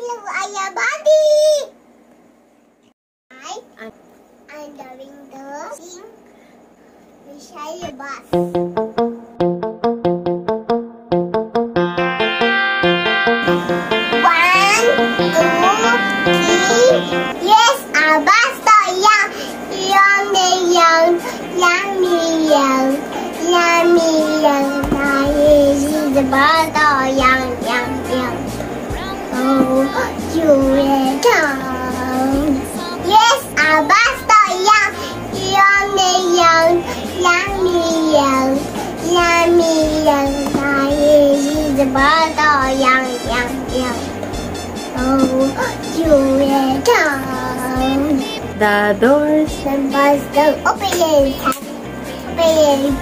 Hello, Aya Buddy. I, I'm doing the sing three. Yes, a bus young, young, young, yummy, young, yummy, young. Bus young, young, young. Oh, you will come. Yes, a basta young, young, young, yummy, young, yummy, young. I is the basta young, young, young. Oh, you will come. The doors. The basta open it, open it,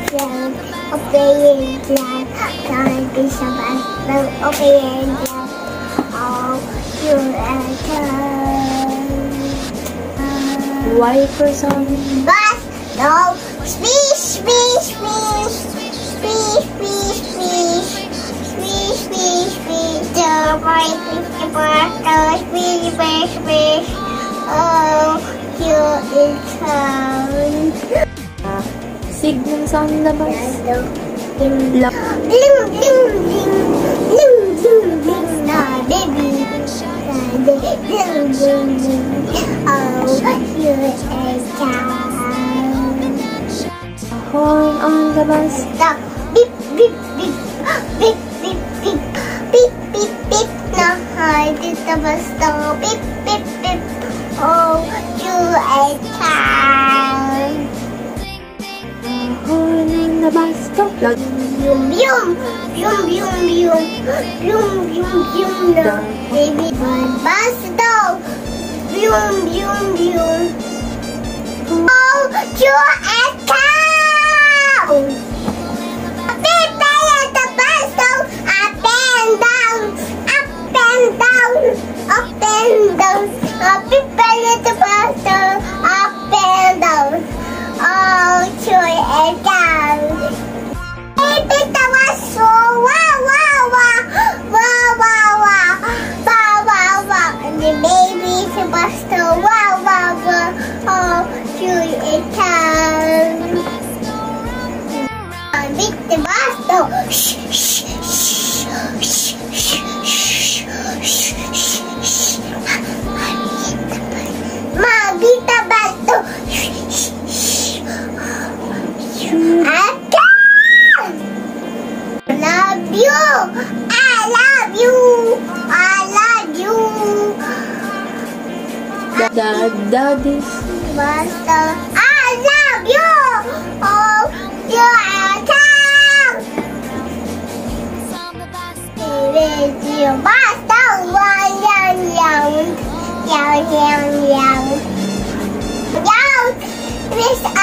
open it, can't be so basta open it. Oh, Wiper something. Bus, no. Swish, swish, swish. Swish, swish, swish. Swish, swish, swish. The bright paper, the swish, swish, swish. Oh, here it comes. Signal sound labas. Blim, blim, blim. Horn on the bus. Stop. Beep, beep, beep. Beep, beep, beep. Beep, beep, beep. Now I did the bus stop. Beep, beep, beep. Oh, you a time. Horn on the bus. Stop. Yum, yum, yum, yum, yum. Yum, yum, yum, now. Baby, bus stop. Yum, yum, yum. Oh, you a cow. Shh, shh, shh, shh, shh, shh, shh, shh. Shh, shh, shh. I can. Love you. I love you. I love you. The daddies. Master, I love you. Oh, you 有巴豆花样样样样样，要。